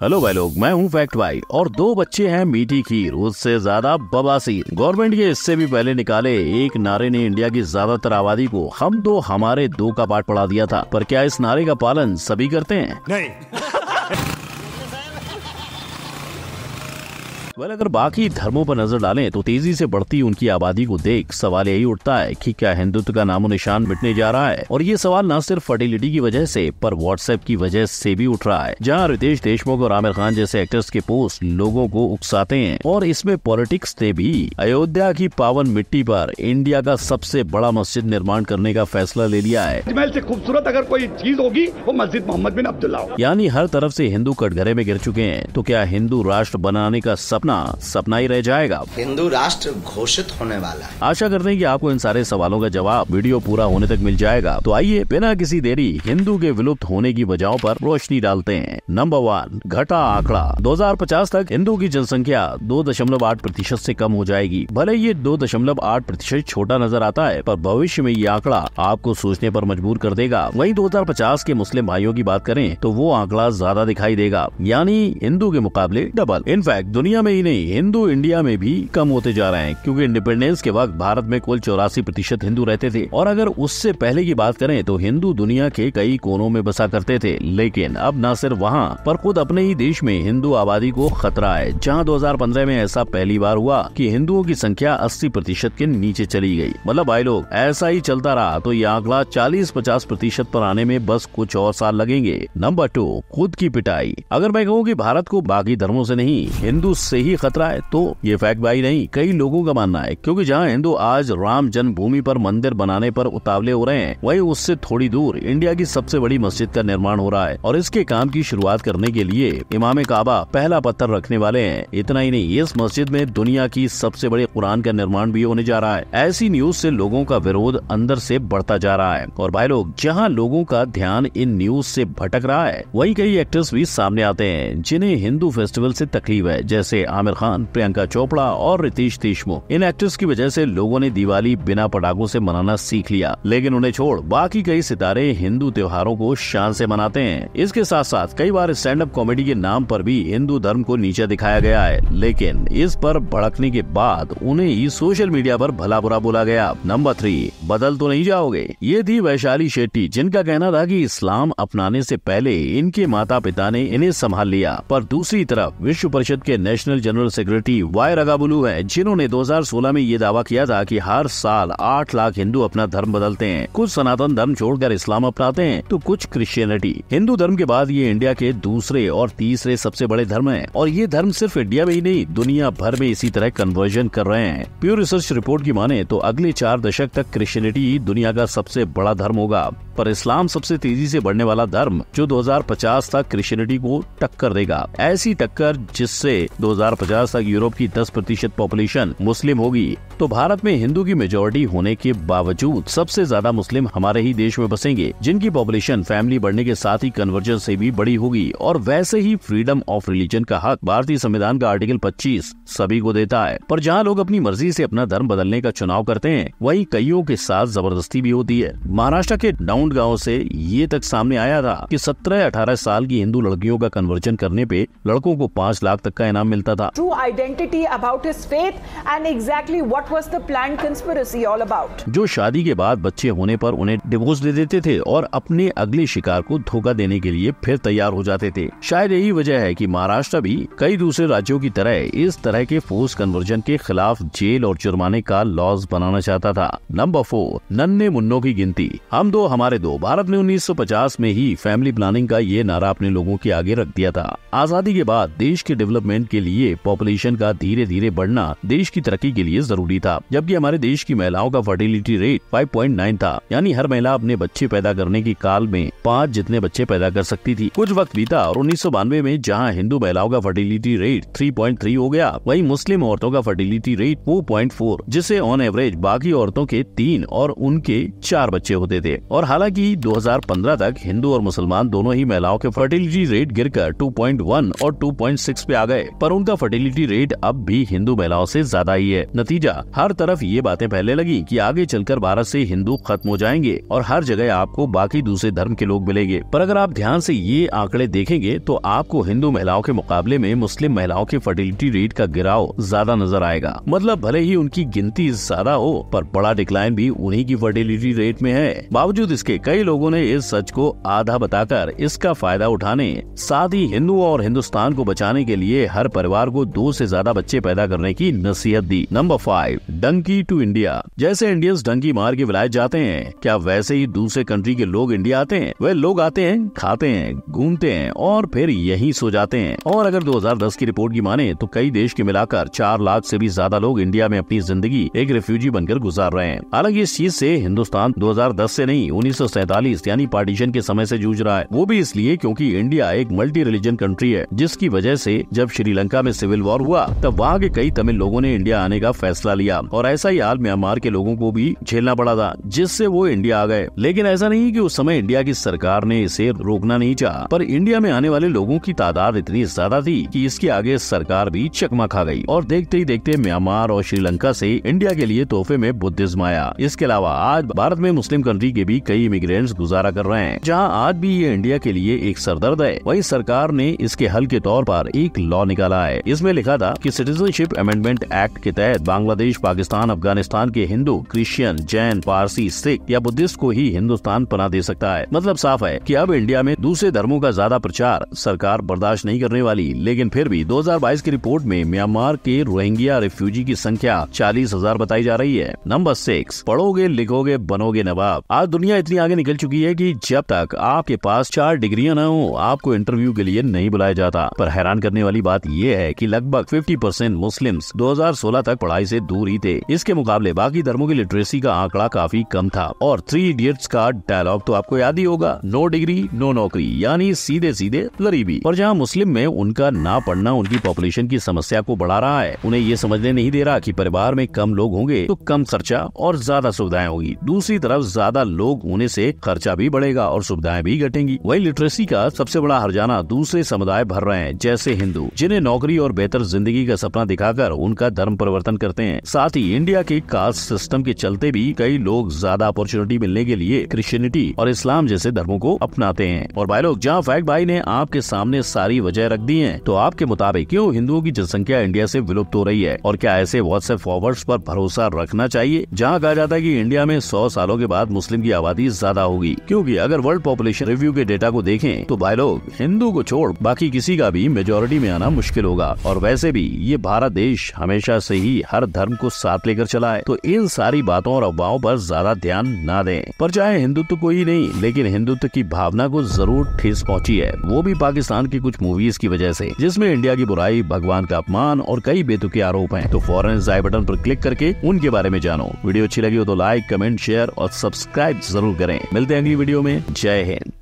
Hello भाई लोग, मैं हूँ फैक्ट भाई और दो बच्चे हैं मीठी खीर, उससे ज़्यादा बबासीर गवर्नमेंट के इससे भी पहले निकाले एक नारे ने इंडिया की ज़्यादातर आबादी को, हम दो हमारे दो का पाठ पढ़ा दिया था। पर क्या इस नारे का पालन सभी करते हैं? नहीं। वेल अगर बाकी धर्मों पर नज़र डालें तो तेज़ी से बढ़ती उनकी आबादी को देख सवाल यही उठता है कि क्या हिंदुत्व का नामो निशान मिटने जा रहा है? और ये सवाल न सिर्फ़ फर्टिलिटी की वजह से पर व्हाट्सएप की वजह से भी उठ रहा है जहाँ रितेश देशमुख और आमिर खान जैसे एक्टर्स के पोस्ट लोगों को उकसाते हैं। और इसमें पॉलिटिक्स ने भी अयोध्या की पावन मिट्टी पर इंडिया का सबसे बड़ा मस्जिद निर्माण करने का फैसला ले लिया है। से खूबसूरत अगर कोई चीज़ होगी वो मस्जिद मोहम्मद बिन अब्दुल्ला यानी हर तरफ़ से हिंदू कटघरे में गिर चुके हैं तो क्या हिंदू राष्ट्र बनाने का सपना सपना सपना ही रह जाएगा। हिंदू राष्ट्र घोषित होने वाला है। आशा करते हैं कि आपको इन सारे सवालों का जवाब वीडियो पूरा होने तक मिल जाएगा। तो आइए बिना किसी देरी हिंदू के विलुप्त होने की वजहों पर रोशनी डालते हैं। नंबर वन घटा आंकड़ा। 2050 तक हिंदू की जनसंख्या 2.8 प्रतिशत से कम हो जाएगी। भले ये 2.8 प्रतिशत छोटा नज़र आता है पर भविष्य में ये आंकड़ा आपको सोचने पर मजबूर कर देगा। वहीं 2050 के मुस्लिम भाइयों की बात करें तो वो आंकड़ा ज़्यादा दिखाई देगा। यानी हिंदू के मुकाबले डबल। इनफैक्ट दुनिया में ही नहीं, हिंदू इंडिया में भी कम होते जा रहे हैं, क्योंकि इंडिपेंडेंस के वक्त भारत में कुल चौरासी प्रतिशत हिंदू रहते थे। और अगर उससे पहले की बात करें तो हिंदू दुनिया के कई कोनों में बसा करते थे। लेकिन अब न सिर्फ़ वहाँ, पर खुद अपने ही देश में हिंदू आबादी को खतरा है, जहाँ 2015 में ऐसा पहली बार हुआ कि हिंदुओं की संख्या 80 प्रतिशत के नीचे चली गई। मतलब भाई लोग, ऐसा ही चलता रहा तो ये आंकड़ा 40-50 प्रतिशत पर आने में बस कुछ और साल लगेंगे। नंबर टू, खुद की पिटाई। अगर मैं कहूँ की भारत को बाकी धर्मों से नहीं, हिंदू से ही खतरा है। तो ये फैक्ट भाई नहीं, कई लोगों का मानना है, क्योंकि जहाँ हिंदू आज राम जन्मभूमि पर मंदिर बनाने पर उतावले हो रहे हैं, वहीं उससे थोड़ी दूर इंडिया की सबसे बड़ी मस्जिद का निर्माण हो रहा है, और इसके काम की शुरुआत करने के लिए इमाम काबा पहला पत्थर रखने वाले हैं। इतना ही नहीं, इस मस्जिद में दुनिया की सबसे बड़े कुरान का निर्माण भी होने जा रहा है। ऐसी न्यूज़ से लोगों का विरोध अंदर से बढ़ता जा रहा है, और भाई लोग, जहाँ लोगों का ध्यान इन न्यूज़ से भटक रहा है, वही कई एक्टर्स भी सामने आते हैं, जिन्हें हिंदू फेस्टिवल से तकलीफ़ है, जैसे आमिर खान, प्रियंका चोपड़ा और रितेश देशमुख। इन एक्टर्स की वजह से लोगों ने दिवाली बिना पटाखों से मनाना सीख लिया। लेकिन उन्हें छोड़, बाकी कई सितारे हिंदू त्योहारों को शान से मनाते हैं। इसके साथ साथ कई बार स्टैंड अप कॉमेडी के नाम पर भी हिंदू धर्म को नीचे दिखाया गया है। लेकिन, इस पर भड़कने के बाद, उन्हें ही सोशल मीडिया पर भला बुरा बोला गया। नंबर थ्री बदल तो नहीं जाओगे। ये थी वैशाली शेट्टी, जिनका कहना था कि इस्लाम अपनाने से पहले इनके माता पिता ने इन्हें संभाल लिया। पर दूसरी तरफ़, विश्व परिषद के नेशनल जनरल सेक्रेटरी वाई रगाबुलू है, जिन्होंने 2016 में ये दावा किया था कि हर साल आठ लाख हिंदू अपना धर्म बदलते हैं। कुछ सनातन धर्म छोड़कर इस्लाम अपनाते हैं तो कुछ क्रिश्चियनिटी हिंदू धर्म के बाद ये इंडिया के दूसरे और तीसरे सबसे बड़े धर्म है, और ये धर्म सिर्फ़ इंडिया में ही नहीं, दुनिया भर में इसी तरह कन्वर्जन कर रहे हैं। प्योर रिसर्च रिपोर्ट की माने तो अगले चार दशक तक क्रिश्चियनिटी दुनिया का सबसे बड़ा धर्म होगा। पर इस्लाम सबसे तेज़ी से बढ़ने वाला धर्म जो 2050 तक क्रिश्चियनिटी को टक्कर देगा। ऐसी टक्कर जिससे 2050 तक यूरोप की 10 प्रतिशत पॉपुलेशन मुस्लिम होगी तो भारत में हिंदू की मेजोरिटी होने के बावजूद सबसे ज़्यादा मुस्लिम हमारे ही देश में बसेंगे, जिनकी पॉपुलेशन फैमिली बढ़ने के साथ ही कन्वर्जन से भी बड़ी होगी। और वैसे ही फ्रीडम ऑफ़ रिलीजन का हक भारतीय संविधान का आर्टिकल 25 सभी को देता है। पर जहाँ लोग अपनी मर्ज़ी से अपना धर्म बदलने का चुनाव करते हैं, वही कईयों के साथ ज़बरदस्ती भी होती है। महाराष्ट्र के डाउन गाँव से ये तक सामने आया था की सत्रह अठारह साल की हिंदू लड़कियों का कन्वर्जन करने पे लड़कों को पाँच लाख तक का इनाम मिलता था। True identity about his faith and exactly what was the planned conspiracy all about. जो शादी के बाद बच्चे होने पर उन्हें डिवोर्स दे देते थे और अपने अगले शिकार को धोखा देने के लिए फिर तैयार हो जाते थे। शायद यही वजह है कि महाराष्ट्र भी कई दूसरे राज्यों की तरह इस तरह के फोर्स कन्वर्जन के खिलाफ जेल और जुर्माने का लॉज बनाना चाहता था। नंबर फोर नन्हे मुन्नों की गिनती। हम दो, हमारे दो। भारत ने 1950 में ही फैमिली प्लानिंग का ये नारा अपने लोगों के आगे रख दिया था। आज़ादी के बाद देश के डेवलपमेंट के लिए पॉपुलेशन का धीरे धीरे बढ़ना देश की तरक्की के लिए ज़रूरी था, जबकि हमारे देश की महिलाओं का फर्टिलिटी रेट 5.9 था। यानी हर महिला अपने बच्चे पैदा करने की काल में पाँच जितने बच्चे पैदा कर सकती थी। कुछ वक्त बीता और उन्नीस सौ बानवे में जहाँ हिंदू महिलाओं का फर्टिलिटी रेट 3.3 हो गया, वही मुस्लिम औरतों का फर्टिलिटी रेट 4.4 जिससे ऑन एवरेज बाकी औरतों के तीन और उनके चार बच्चे होते थे। और हालाँकि 2015 तक हिंदू और मुसलमान दोनों ही महिलाओं के फर्टिलिटी रेट गिरकर 2.1 और 2.6 पे आ गए, पर उनका फर्टिलिटी रेट अब भी हिंदू महिलाओं से ज़्यादा ही है। नतीजा हर तरफ़ ये बातें पहले लगी कि आगे चलकर भारत से हिंदू खत्म हो जाएँगे और हर जगह आपको बाकी दूसरे धर्म के लोग मिलेंगे। पर अगर आप ध्यान से ये आंकड़े देखेंगे तो आपको हिंदू महिलाओं के मुकाबले में मुस्लिम महिलाओं के फर्टिलिटी रेट का गिराव ज़्यादा नज़र आएगा। मतलब भले ही उनकी गिनती ज़्यादा हो, पर बड़ा डिक्लाइन भी उन्हीं की फर्टिलिटी रेट में है। बावजूद इसके, कई लोगों ने इस सच को आधा बताकर इसका फ़ायदा उठाने, साथ ही हिंदू और हिंदुस्तान को बचाने के लिए हर परिवार को दो से ज़्यादा बच्चे पैदा करने की नसीहत दी। Number five Dunki to India. जैसे इंडियंस डंकी मार के विलायत जाते हैं, क्या वैसे ही दूसरे कंट्री के लोग इंडिया आते हैं? वे लोग आते हैं, खाते हैं, घूमते हैं और फिर यहीं सो जाते हैं। और अगर 2010 की रिपोर्ट की माने तो कई देश के मिलाकर चार लाख से भी ज़्यादा लोग इंडिया में अपनी ज़िंदगी एक रिफ्यूजी बनकर गुजार रहे हैं। हालाँकि इस चीज़ से हिंदुस्तान 2010 से नहीं, उन्नीस यानी पार्टीशन के समय से जूझ रहा है। वो भी इसलिए क्योंकि इंडिया एक मल्टी रिलीजन कंट्री है, जिसकी वजह से जब श्रीलंका में सिविल वॉर हुआ, तब वहाँ के कई तमिल लोगों ने इंडिया आने का फैसला लिया। और ऐसा ही हाल म्यांमार के लोगों को भी झेलना पड़ा था, जिससे वो इंडिया आ गए। लेकिन ऐसा नहीं कि उस समय इंडिया की सरकार ने इसे रोकना नहीं चाहा, पर इंडिया में आने वाले लोगों की तादाद इतनी ज़्यादा थी कि इसके आगे सरकार भी चकमा खा गई। और देखते ही देखते म्यांमार और श्रीलंका से इंडिया के लिए तोहफे में बुद्धिज्म आया। इसके अलावा आज भारत में मुस्लिम कंट्री के भी कई इमिग्रेंट्स गुजारा कर रहे हैं, जहाँ आज भी ये इंडिया के लिए एक सरदर्द है। वही सरकार ने इसके हल के तौर पर एक लॉ निकाला है। इसमें लिखा था कि सिटीजनशिप अमेंडमेंट एक्ट के तहत बांग्लादेश पाकिस्तान, अफ़गानिस्तान के हिंदू, क्रिश्चियन, जैन, पारसी, सिख या बुद्धिस्ट को ही हिंदुस्तान पना दे सकता है। मतलब साफ़ है कि अब इंडिया में दूसरे धर्मों का ज़्यादा प्रचार सरकार बर्दाश्त नहीं करने वाली, लेकिन फिर भी 2022 की रिपोर्ट में म्यांमार के रोहिंग्या रिफ्यूजी की संख्या चालीस हज़ार बताई जा रही है। नंबर सिक्स, पढ़ोगे, लिखोगे, बनोगे नवाब। आज दुनिया इतनी आगे निकल चुकी है की जब तक आपके पास चार डिग्रियाँ न हो, आपको इंटरव्यू के लिए नहीं बुलाया जाता। पर हैरान करने वाली बात यह है कि लगभग 50 परसेंट मुस्लिम 2016 तक पढ़ाई से दूर ही थे इसके मुकाबले बाकी धर्मों की लिटरेसी का आंकड़ा काफ़ी कम था। और थ्री इडियट्स का डायलॉग तो आपको याद ही होगा। नो डिग्री नो नौकरी, यानी सीधे सीधे गरीबी। और जहाँ मुस्लिम में उनका ना पढ़ना, उनकी पॉपुलेशन की समस्या को बढ़ा रहा है, उन्हें ये समझने नहीं दे रहा की परिवार में कम लोग होंगे तो कम खर्चा और ज़्यादा सुविधाएँ होगी। दूसरी तरफ़ ज़्यादा लोग होने से खर्चा भी बढ़ेगा और सुविधाएँ भी घटेंगी। वही लिटरेसी का सबसे बड़ा हरजाना दूसरे समुदाय भर रहे हैं, जैसे हिंदू, जिन्हें नौकरी और बेहतर ज़िंदगी का सपना दिखाकर उनका धर्म परिवर्तन करते हैं। साथ ही इंडिया के कास्ट सिस्टम के चलते भी कई लोग ज़्यादा अपॉर्चुनिटी मिलने के लिए क्रिश्चियनिटी और इस्लाम जैसे धर्मों को अपनाते हैं। और भाई लोग, जहाँ फैक्ट भाई ने आपके सामने सारी वजह रख दी है तो आपके मुताबिक क्यों हिंदुओं की जनसंख्या इंडिया से विलुप्त हो रही है? और क्या ऐसे व्हाट्सएप फॉरवर्ड्स पर भरोसा रखना चाहिए, जहाँ कहा जाता है की इंडिया में सौ सालों के बाद मुस्लिम की आबादी ज़्यादा होगी? क्योंकि अगर वर्ल्ड पॉपुलेशन रिव्यू के डेटा को देखें तो भाई लोग, हिंदू को छोड़ बाकी किसी का भी मेजोरिटी में आना मुश्किल होगा। और वैसे भी, ये भारत देश हमेशा से ही हर धर्म को साथ लेकर चला है तो इन सारी बातों और अफवाहों पर ज़्यादा ध्यान न दें। पर चाहे हिंदुत्व को ही नहीं, लेकिन हिंदुत्व की भावना को ज़रूर ठेस पहुँची है। वो भी पाकिस्तान की कुछ मूवीज़ की वजह से, जिसमें इंडिया की बुराई, भगवान का अपमान और कई बेतुके आरोप हैं। तो फ़ौरन आई बटन पर क्लिक करके उनके बारे में जानो। वीडियो अच्छी लगी हो तो लाइक, कमेंट, शेयर और सब्सक्राइब ज़रूर करें। मिलते हैं अगली वीडियो में। जय हिंद।